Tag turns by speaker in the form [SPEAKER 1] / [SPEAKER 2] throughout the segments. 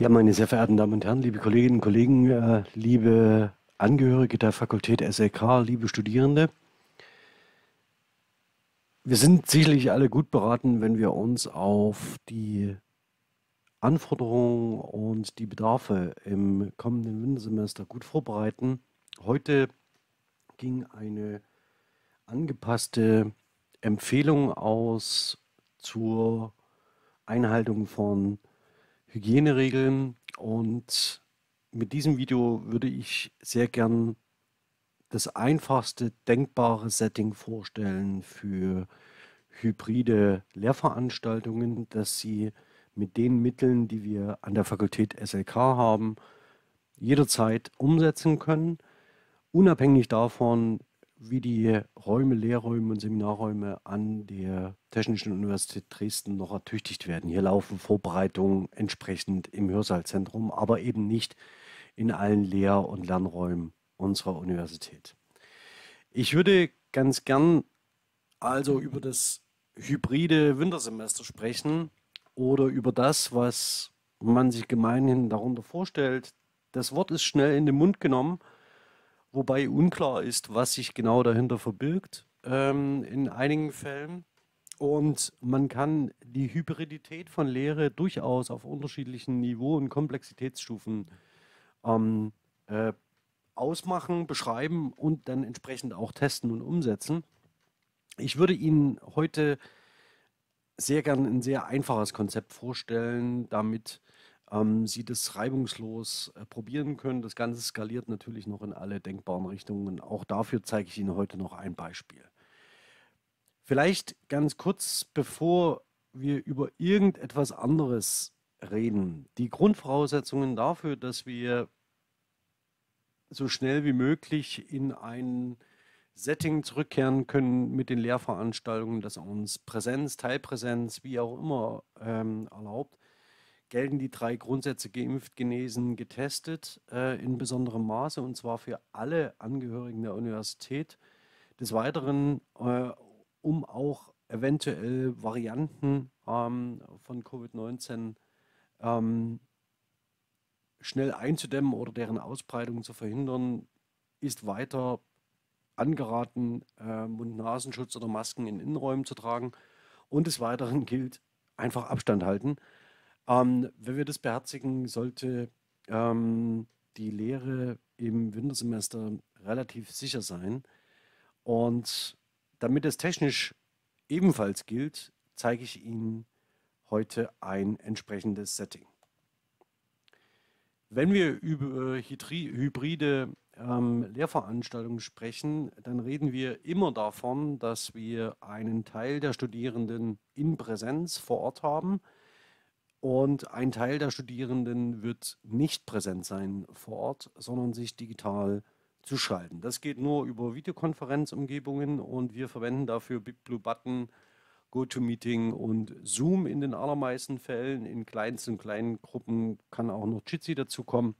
[SPEAKER 1] Ja, meine sehr verehrten Damen und Herren, liebe Kolleginnen und Kollegen, äh, liebe Angehörige der Fakultät SLK, liebe Studierende. Wir sind sicherlich alle gut beraten, wenn wir uns auf die Anforderungen und die Bedarfe im kommenden Wintersemester gut vorbereiten. Heute ging eine angepasste Empfehlung aus zur Einhaltung von Hygieneregeln und mit diesem Video würde ich sehr gern das einfachste denkbare Setting vorstellen für hybride Lehrveranstaltungen, dass Sie mit den Mitteln, die wir an der Fakultät SLK haben, jederzeit umsetzen können, unabhängig davon, wie die Räume, Lehrräume und Seminarräume an der Technischen Universität Dresden noch ertüchtigt werden. Hier laufen Vorbereitungen entsprechend im Hörsaalzentrum, aber eben nicht in allen Lehr- und Lernräumen unserer Universität. Ich würde ganz gern also über das hybride Wintersemester sprechen oder über das, was man sich gemeinhin darunter vorstellt. Das Wort ist schnell in den Mund genommen wobei unklar ist, was sich genau dahinter verbirgt ähm, in einigen Fällen. Und man kann die Hybridität von Lehre durchaus auf unterschiedlichen Niveau- und Komplexitätsstufen ähm, äh, ausmachen, beschreiben und dann entsprechend auch testen und umsetzen. Ich würde Ihnen heute sehr gern ein sehr einfaches Konzept vorstellen, damit ähm, Sie das reibungslos äh, probieren können. Das Ganze skaliert natürlich noch in alle denkbaren Richtungen. Auch dafür zeige ich Ihnen heute noch ein Beispiel. Vielleicht ganz kurz, bevor wir über irgendetwas anderes reden. Die Grundvoraussetzungen dafür, dass wir so schnell wie möglich in ein Setting zurückkehren können mit den Lehrveranstaltungen, das uns Präsenz, Teilpräsenz, wie auch immer ähm, erlaubt, gelten die drei Grundsätze geimpft, genesen, getestet äh, in besonderem Maße und zwar für alle Angehörigen der Universität. Des Weiteren, äh, um auch eventuell Varianten ähm, von Covid-19 ähm, schnell einzudämmen oder deren Ausbreitung zu verhindern, ist weiter angeraten, äh, Mund-Nasenschutz oder Masken in Innenräumen zu tragen. Und des Weiteren gilt einfach Abstand halten. Ähm, wenn wir das beherzigen, sollte ähm, die Lehre im Wintersemester relativ sicher sein. Und damit es technisch ebenfalls gilt, zeige ich Ihnen heute ein entsprechendes Setting. Wenn wir über hybride ähm, Lehrveranstaltungen sprechen, dann reden wir immer davon, dass wir einen Teil der Studierenden in Präsenz vor Ort haben und ein Teil der Studierenden wird nicht präsent sein vor Ort, sondern sich digital zuschalten. Das geht nur über Videokonferenzumgebungen und wir verwenden dafür BitBlueButton, GoToMeeting und Zoom in den allermeisten Fällen. In kleinsten und kleinen Gruppen kann auch noch Jitsi dazukommen.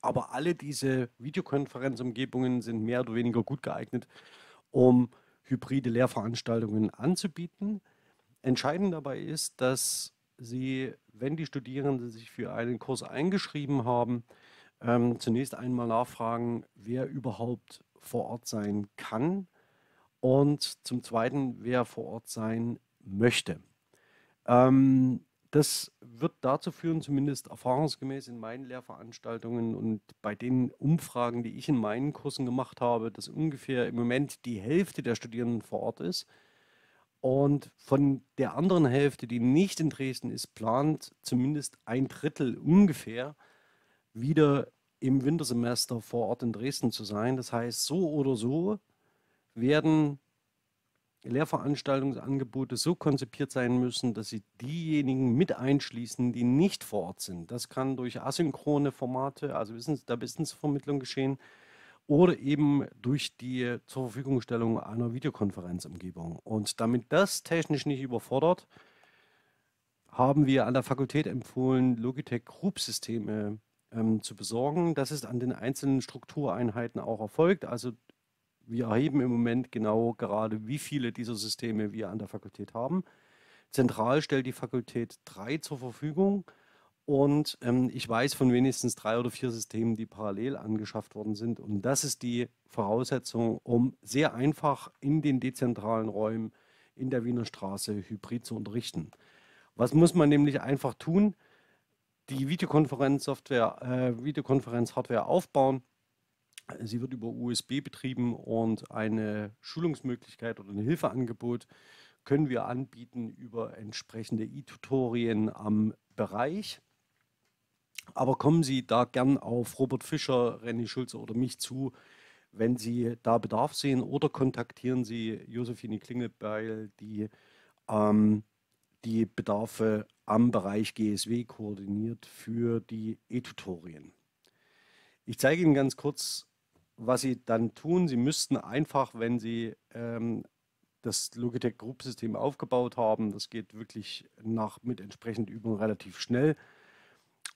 [SPEAKER 1] Aber alle diese Videokonferenzumgebungen sind mehr oder weniger gut geeignet, um hybride Lehrveranstaltungen anzubieten. Entscheidend dabei ist, dass Sie, wenn die Studierenden sich für einen Kurs eingeschrieben haben, ähm, zunächst einmal nachfragen, wer überhaupt vor Ort sein kann und zum Zweiten, wer vor Ort sein möchte. Ähm, das wird dazu führen, zumindest erfahrungsgemäß in meinen Lehrveranstaltungen und bei den Umfragen, die ich in meinen Kursen gemacht habe, dass ungefähr im Moment die Hälfte der Studierenden vor Ort ist. Und von der anderen Hälfte, die nicht in Dresden ist, plant zumindest ein Drittel ungefähr wieder im Wintersemester vor Ort in Dresden zu sein. Das heißt, so oder so werden Lehrveranstaltungsangebote so konzipiert sein müssen, dass sie diejenigen mit einschließen, die nicht vor Ort sind. Das kann durch asynchrone Formate, also Wissens, der Wissensvermittlung geschehen oder eben durch die zur Verfügungstellung einer Videokonferenzumgebung. Und damit das technisch nicht überfordert, haben wir an der Fakultät empfohlen, Logitech Group-Systeme ähm, zu besorgen. Das ist an den einzelnen Struktureinheiten auch erfolgt. Also wir erheben im Moment genau gerade, wie viele dieser Systeme wir an der Fakultät haben. Zentral stellt die Fakultät drei zur Verfügung Und ähm, ich weiß von wenigstens drei oder vier Systemen, die parallel angeschafft worden sind. Und das ist die Voraussetzung, um sehr einfach in den dezentralen Räumen in der Wiener Straße hybrid zu unterrichten. Was muss man nämlich einfach tun? Die Videokonferenzsoftware, äh, Videokonferenzhardware aufbauen. Sie wird über USB betrieben und eine Schulungsmöglichkeit oder ein Hilfeangebot können wir anbieten über entsprechende E-Tutorien am Bereich. Aber kommen Sie da gern auf Robert Fischer, René Schulze oder mich zu, wenn Sie da Bedarf sehen oder kontaktieren Sie Josephine Klingelbeil, die ähm, die Bedarfe am Bereich GSW koordiniert für die E-Tutorien. Ich zeige Ihnen ganz kurz, was Sie dann tun. Sie müssten einfach, wenn Sie ähm, das Logitech Group System aufgebaut haben, das geht wirklich nach, mit entsprechend Übung relativ schnell,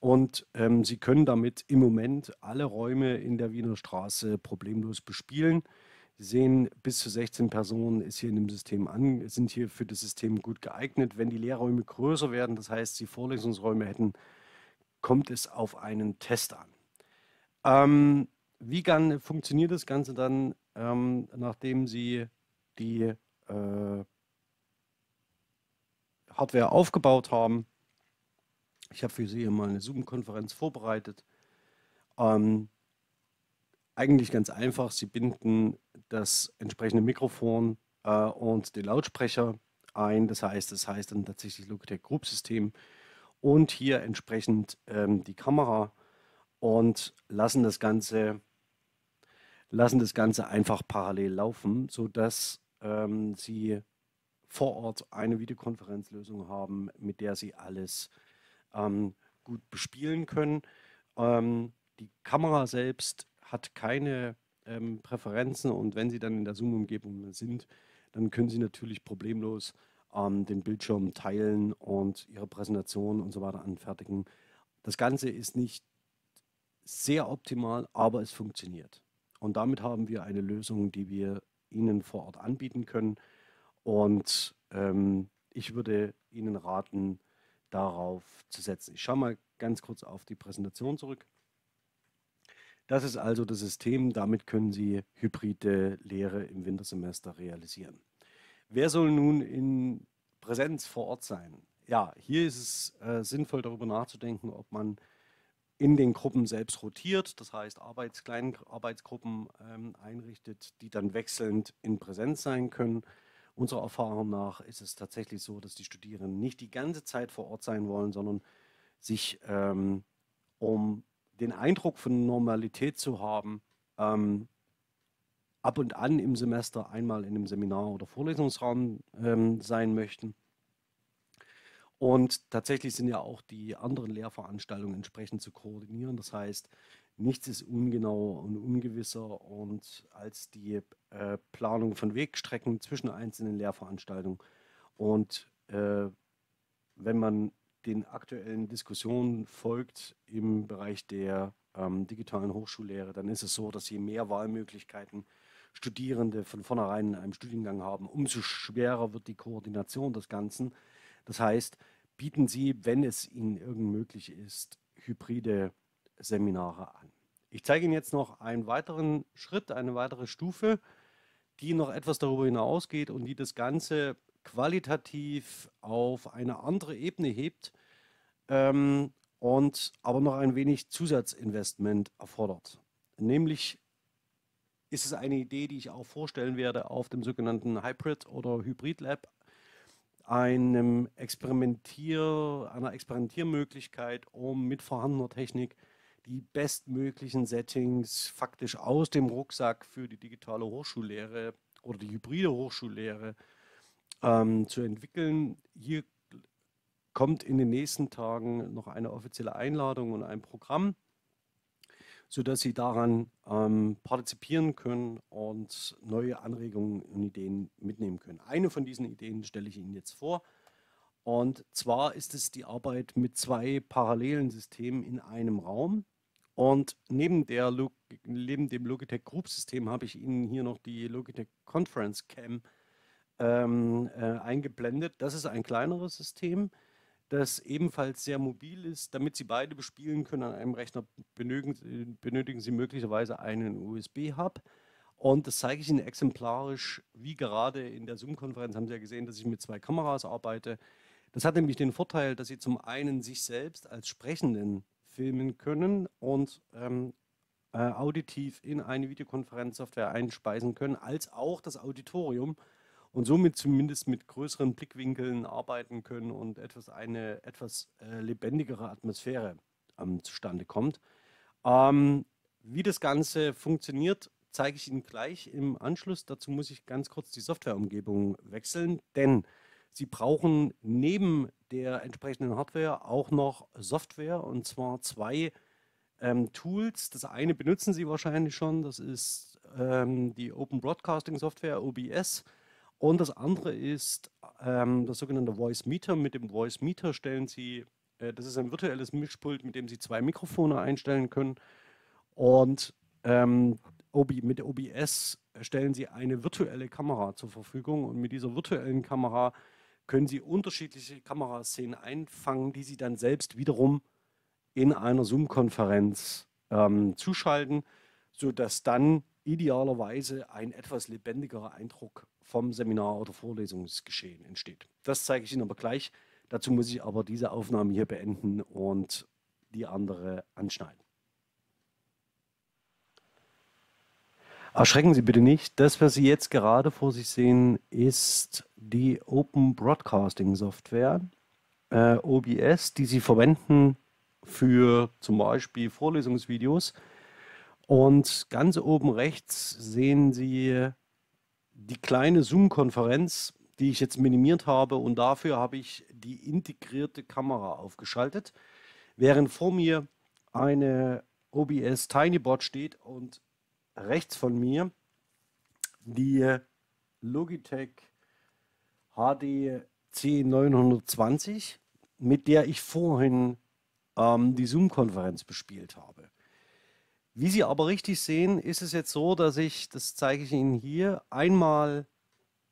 [SPEAKER 1] und ähm, Sie können damit im Moment alle Räume in der Wiener Straße problemlos bespielen. Sie sehen, bis zu 16 Personen ist hier in dem System an, sind hier für das System gut geeignet. Wenn die Lehrräume größer werden, das heißt, Sie Vorlesungsräume hätten, kommt es auf einen Test an. Ähm, wie kann, funktioniert das Ganze dann, ähm, nachdem Sie die äh, Hardware aufgebaut haben? Ich habe für Sie hier mal eine Zoom-Konferenz vorbereitet. Ähm, eigentlich ganz einfach. Sie binden das entsprechende Mikrofon äh, und den Lautsprecher ein. Das heißt, das heißt dann tatsächlich Logitech Group System und hier entsprechend ähm, die Kamera und lassen das Ganze lassen das Ganze einfach parallel laufen, sodass ähm, Sie vor Ort eine Videokonferenzlösung haben, mit der Sie alles ähm, gut bespielen können. Ähm, die Kamera selbst hat keine ähm, Präferenzen und wenn Sie dann in der Zoom-Umgebung sind, dann können Sie natürlich problemlos ähm, den Bildschirm teilen und Ihre Präsentation und so weiter anfertigen. Das Ganze ist nicht sehr optimal, aber es funktioniert. Und damit haben wir eine Lösung, die wir Ihnen vor Ort anbieten können. Und ähm, ich würde Ihnen raten, darauf zu setzen. Ich schaue mal ganz kurz auf die Präsentation zurück. Das ist also das System, damit können Sie hybride Lehre im Wintersemester realisieren. Wer soll nun in Präsenz vor Ort sein? Ja, hier ist es äh, sinnvoll darüber nachzudenken, ob man in den Gruppen selbst rotiert, das heißt Arbeits Arbeitsgruppen ähm, einrichtet, die dann wechselnd in Präsenz sein können Unserer Erfahrung nach ist es tatsächlich so, dass die Studierenden nicht die ganze Zeit vor Ort sein wollen, sondern sich, ähm, um den Eindruck von Normalität zu haben, ähm, ab und an im Semester einmal in einem Seminar oder Vorlesungsraum ähm, sein möchten. Und tatsächlich sind ja auch die anderen Lehrveranstaltungen entsprechend zu koordinieren. Das heißt, nichts ist ungenauer und ungewisser und als die äh, Planung von Wegstrecken zwischen einzelnen Lehrveranstaltungen. Und äh, wenn man den aktuellen Diskussionen folgt im Bereich der ähm, digitalen Hochschullehre, dann ist es so, dass je mehr Wahlmöglichkeiten Studierende von vornherein in einem Studiengang haben, umso schwerer wird die Koordination des Ganzen. Das heißt, bieten Sie, wenn es Ihnen irgend möglich ist, hybride Seminare an. Ich zeige Ihnen jetzt noch einen weiteren Schritt, eine weitere Stufe, die noch etwas darüber hinausgeht und die das Ganze qualitativ auf eine andere Ebene hebt ähm, und aber noch ein wenig Zusatzinvestment erfordert. Nämlich ist es eine Idee, die ich auch vorstellen werde auf dem sogenannten Hybrid oder Hybrid Lab, einem Experimentier, einer Experimentiermöglichkeit, um mit vorhandener Technik die bestmöglichen Settings faktisch aus dem Rucksack für die digitale Hochschullehre oder die hybride Hochschullehre ähm, zu entwickeln. Hier kommt in den nächsten Tagen noch eine offizielle Einladung und ein Programm, sodass Sie daran ähm, partizipieren können und neue Anregungen und Ideen mitnehmen können. Eine von diesen Ideen stelle ich Ihnen jetzt vor. Und zwar ist es die Arbeit mit zwei parallelen Systemen in einem Raum. Und neben, der, neben dem Logitech Group System habe ich Ihnen hier noch die Logitech Conference Cam ähm, äh, eingeblendet. Das ist ein kleineres System. das ebenfalls sehr mobil ist. Damit Sie beide bespielen können an einem Rechner, benötigen, benötigen Sie möglicherweise einen USB-Hub. Und das zeige ich Ihnen exemplarisch, wie gerade in der Zoom-Konferenz haben Sie ja gesehen, dass ich mit zwei Kameras arbeite. Das hat nämlich den Vorteil, dass Sie zum einen sich selbst als Sprechenden filmen können und ähm, äh, auditiv in eine Videokonferenzsoftware einspeisen können, als auch das Auditorium und somit zumindest mit größeren Blickwinkeln arbeiten können und etwas eine etwas äh, lebendigere Atmosphäre ähm, zustande kommt. Ähm, wie das Ganze funktioniert, zeige ich Ihnen gleich im Anschluss. Dazu muss ich ganz kurz die Softwareumgebung wechseln, denn Sie brauchen neben der entsprechenden Hardware auch noch Software und zwar zwei ähm, Tools. Das eine benutzen Sie wahrscheinlich schon, das ist ähm, die Open Broadcasting Software OBS. Und das andere ist ähm, das sogenannte Voice Meter. Mit dem Voice Meter stellen Sie, äh, das ist ein virtuelles Mischpult, mit dem Sie zwei Mikrofone einstellen können. Und ähm, mit OBS stellen Sie eine virtuelle Kamera zur Verfügung. Und mit dieser virtuellen Kamera können Sie unterschiedliche Kameraszenen einfangen, die Sie dann selbst wiederum in einer Zoom-Konferenz ähm, zuschalten, sodass dann idealerweise ein etwas lebendigerer Eindruck vom Seminar oder Vorlesungsgeschehen entsteht. Das zeige ich Ihnen aber gleich. Dazu muss ich aber diese Aufnahme hier beenden und die andere anschneiden. Erschrecken Sie bitte nicht. Das, was Sie jetzt gerade vor sich sehen, ist die Open Broadcasting Software, äh, OBS, die Sie verwenden für zum Beispiel Vorlesungsvideos. Und ganz oben rechts sehen Sie die kleine Zoom-Konferenz, die ich jetzt minimiert habe. Und dafür habe ich die integrierte Kamera aufgeschaltet, während vor mir eine OBS TinyBot steht und rechts von mir die Logitech HD C920, mit der ich vorhin ähm, die Zoom-Konferenz bespielt habe. Wie Sie aber richtig sehen, ist es jetzt so, dass ich, das zeige ich Ihnen hier, einmal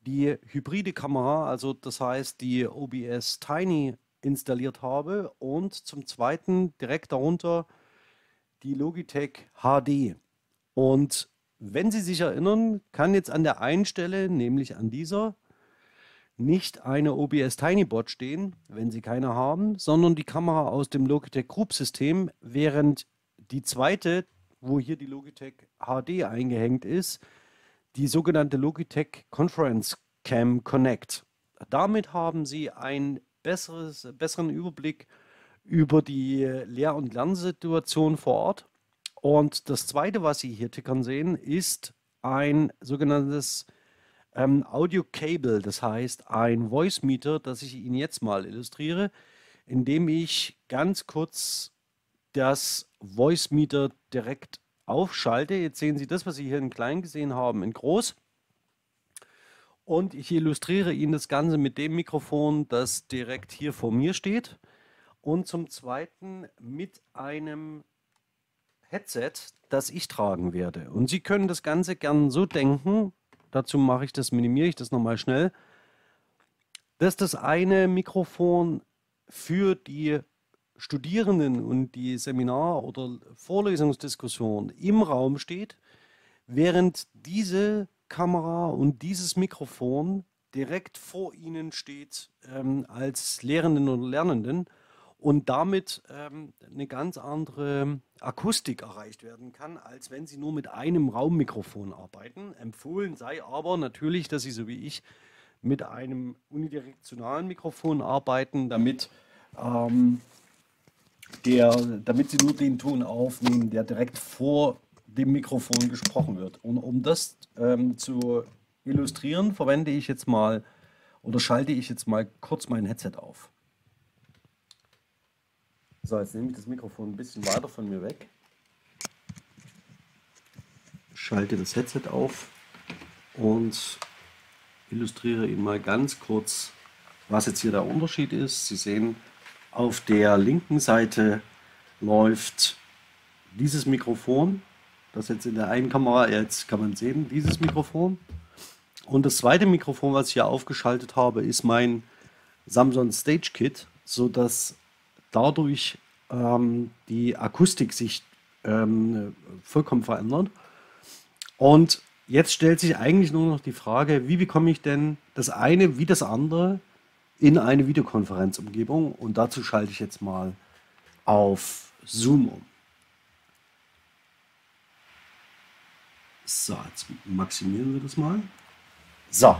[SPEAKER 1] die hybride Kamera, also das heißt die OBS Tiny installiert habe und zum zweiten direkt darunter die Logitech HD. Und wenn Sie sich erinnern, kann jetzt an der einen Stelle, nämlich an dieser, nicht eine OBS TinyBot stehen, wenn Sie keine haben, sondern die Kamera aus dem Logitech Group System, während die zweite wo hier die Logitech HD eingehängt ist, die sogenannte Logitech Conference Cam Connect. Damit haben Sie einen besseren Überblick über die Lehr- und Lernsituation vor Ort. Und das Zweite, was Sie hier tickern sehen, ist ein sogenanntes ähm, Audio Cable, das heißt ein Voice Meter, das ich Ihnen jetzt mal illustriere, indem ich ganz kurz das Voice Meter direkt aufschalte. Jetzt sehen Sie das, was Sie hier in klein gesehen haben, in groß. Und ich illustriere Ihnen das Ganze mit dem Mikrofon, das direkt hier vor mir steht. Und zum Zweiten mit einem Headset, das ich tragen werde. Und Sie können das Ganze gern so denken, dazu mache ich das, minimiere ich das nochmal schnell, dass das eine Mikrofon für die Studierenden und die Seminar- oder Vorlesungsdiskussion im Raum steht, während diese Kamera und dieses Mikrofon direkt vor Ihnen steht ähm, als Lehrenden oder Lernenden und damit ähm, eine ganz andere Akustik erreicht werden kann, als wenn Sie nur mit einem Raummikrofon arbeiten. Empfohlen sei aber natürlich, dass Sie so wie ich mit einem unidirektionalen Mikrofon arbeiten, damit ähm, der, damit sie nur den Ton aufnehmen, der direkt vor dem Mikrofon gesprochen wird. Und um das ähm, zu illustrieren, verwende ich jetzt mal oder schalte ich jetzt mal kurz mein Headset auf. So, jetzt nehme ich das Mikrofon ein bisschen weiter von mir weg. Schalte das Headset auf und illustriere Ihnen mal ganz kurz, was jetzt hier der Unterschied ist. Sie sehen, auf der linken Seite läuft dieses Mikrofon, das jetzt in der einen Kamera, jetzt kann man sehen, dieses Mikrofon. Und das zweite Mikrofon, was ich hier aufgeschaltet habe, ist mein Samsung Stage Kit. sodass dadurch ähm, die Akustik sich ähm, vollkommen verändert. Und jetzt stellt sich eigentlich nur noch die Frage, wie bekomme ich denn das eine wie das andere in eine Videokonferenzumgebung? Und dazu schalte ich jetzt mal auf Zoom um. So, jetzt maximieren wir das mal. So.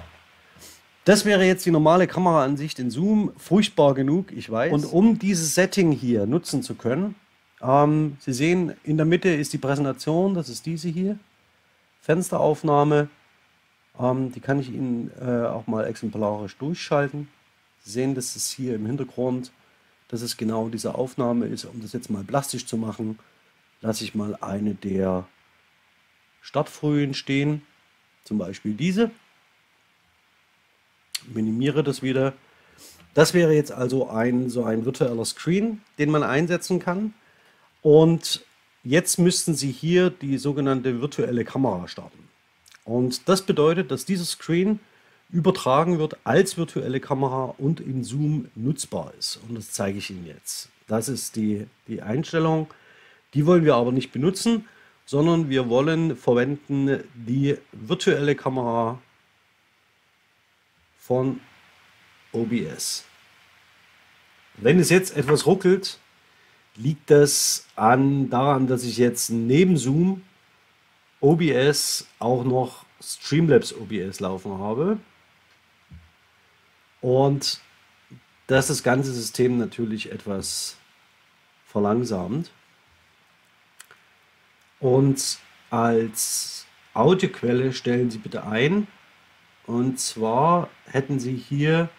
[SPEAKER 1] Das wäre jetzt die normale Kameraansicht in Zoom. Furchtbar genug, ich weiß. Und um dieses Setting hier nutzen zu können, ähm, Sie sehen, in der Mitte ist die Präsentation, das ist diese hier. Fensteraufnahme, ähm, die kann ich Ihnen äh, auch mal exemplarisch durchschalten. Sie sehen, dass es hier im Hintergrund, dass es genau diese Aufnahme ist. Um das jetzt mal plastisch zu machen, lasse ich mal eine der Startfolien stehen, zum Beispiel diese. Minimiere das wieder. Das wäre jetzt also ein so ein virtueller Screen, den man einsetzen kann. Und jetzt müssten Sie hier die sogenannte virtuelle Kamera starten. Und das bedeutet, dass dieses Screen übertragen wird als virtuelle Kamera und in Zoom nutzbar ist. Und das zeige ich Ihnen jetzt. Das ist die, die Einstellung. Die wollen wir aber nicht benutzen, sondern wir wollen verwenden die virtuelle Kamera von OBS. Wenn es jetzt etwas ruckelt, liegt das an, daran, dass ich jetzt neben Zoom OBS auch noch Streamlabs OBS laufen habe. Und das das ganze System natürlich etwas verlangsamt. Und als Audioquelle stellen Sie bitte ein. Und zwar hätten Sie hier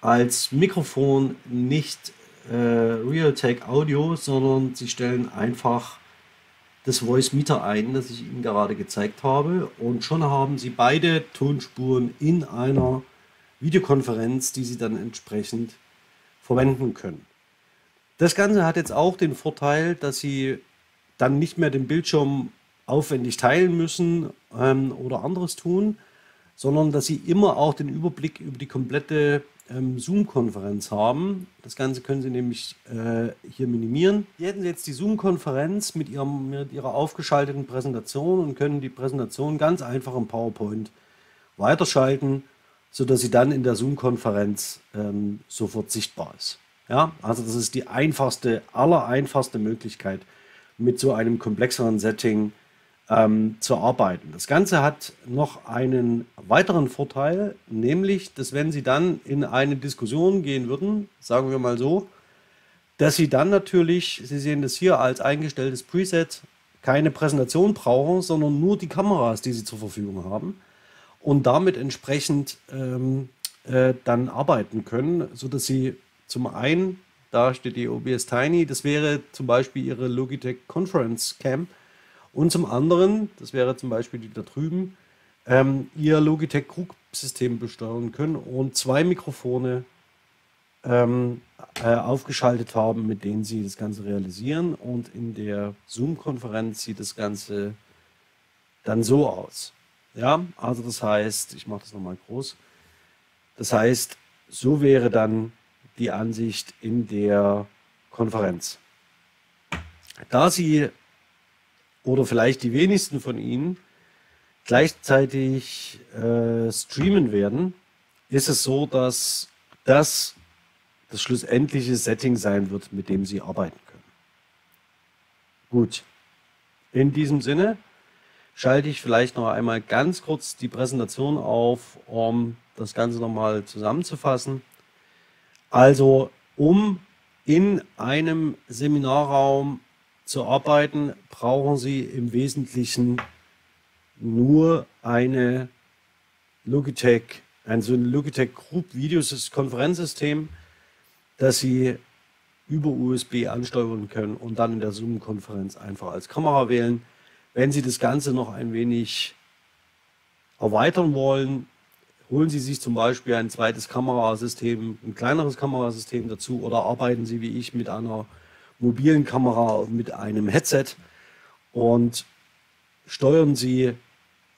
[SPEAKER 1] als Mikrofon nicht äh, Realtek Audio, sondern Sie stellen einfach das Voice Meter ein, das ich Ihnen gerade gezeigt habe. Und schon haben Sie beide Tonspuren in einer Videokonferenz, die Sie dann entsprechend verwenden können. Das Ganze hat jetzt auch den Vorteil, dass Sie dann nicht mehr den Bildschirm aufwendig teilen müssen ähm, oder anderes tun, sondern dass sie immer auch den Überblick über die komplette ähm, Zoom-Konferenz haben. Das Ganze können Sie nämlich äh, hier minimieren. Hier hätten Sie jetzt die Zoom-Konferenz mit, mit Ihrer aufgeschalteten Präsentation und können die Präsentation ganz einfach im PowerPoint weiterschalten, sodass sie dann in der Zoom-Konferenz ähm, sofort sichtbar ist. Ja, also das ist die einfachste, aller einfachste Möglichkeit, mit so einem komplexeren Setting ähm, zu arbeiten. Das Ganze hat noch einen weiteren Vorteil, nämlich, dass wenn Sie dann in eine Diskussion gehen würden, sagen wir mal so, dass Sie dann natürlich, Sie sehen das hier als eingestelltes Preset, keine Präsentation brauchen, sondern nur die Kameras, die Sie zur Verfügung haben und damit entsprechend ähm, äh, dann arbeiten können, sodass Sie zum einen da steht die OBS Tiny. Das wäre zum Beispiel Ihre Logitech Conference Cam. Und zum anderen, das wäre zum Beispiel die da drüben, ähm, Ihr Logitech Krug-System besteuern können und zwei Mikrofone ähm, äh, aufgeschaltet haben, mit denen Sie das Ganze realisieren. Und in der Zoom-Konferenz sieht das Ganze dann so aus. Ja, also das heißt, ich mache das nochmal groß. Das heißt, so wäre dann die Ansicht in der Konferenz. Da Sie oder vielleicht die wenigsten von Ihnen gleichzeitig äh, streamen werden, ist es so, dass das das schlussendliche Setting sein wird, mit dem Sie arbeiten können. Gut, in diesem Sinne schalte ich vielleicht noch einmal ganz kurz die Präsentation auf, um das Ganze nochmal zusammenzufassen. Also um in einem Seminarraum zu arbeiten, brauchen Sie im Wesentlichen nur eine Logitech, ein so ein Logitech Group Videokonferenzsystem, das Sie über USB ansteuern können und dann in der Zoom-Konferenz einfach als Kamera wählen. Wenn Sie das Ganze noch ein wenig erweitern wollen, holen Sie sich zum Beispiel ein zweites Kamerasystem, ein kleineres Kamerasystem dazu oder arbeiten Sie wie ich mit einer mobilen Kamera, mit einem Headset und steuern Sie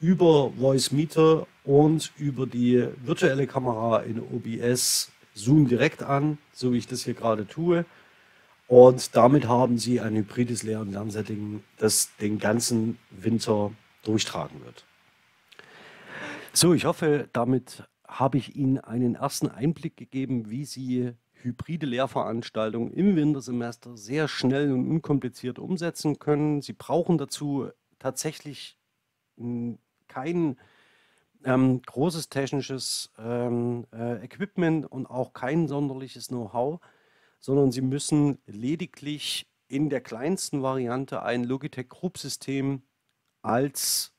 [SPEAKER 1] über Voice Meter und über die virtuelle Kamera in OBS Zoom direkt an, so wie ich das hier gerade tue. Und damit haben Sie ein hybrides Lehr- und Lernsetting, das den ganzen Winter durchtragen wird. So, ich hoffe, damit habe ich Ihnen einen ersten Einblick gegeben, wie Sie hybride Lehrveranstaltungen im Wintersemester sehr schnell und unkompliziert umsetzen können. Sie brauchen dazu tatsächlich kein ähm, großes technisches ähm, äh, Equipment und auch kein sonderliches Know-how, sondern Sie müssen lediglich in der kleinsten Variante ein Logitech Group System als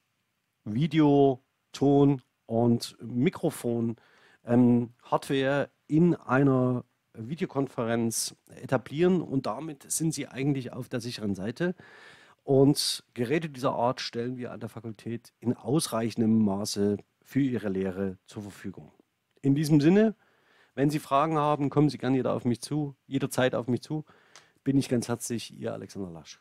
[SPEAKER 1] Video, Ton und Mikrofon ähm, Hardware in einer Videokonferenz etablieren und damit sind Sie eigentlich auf der sicheren Seite. Und Geräte dieser Art stellen wir an der Fakultät in ausreichendem Maße für Ihre Lehre zur Verfügung. In diesem Sinne, wenn Sie Fragen haben, kommen Sie gerne jeder auf mich zu, jederzeit auf mich zu. Bin ich ganz herzlich, Ihr Alexander Lasch.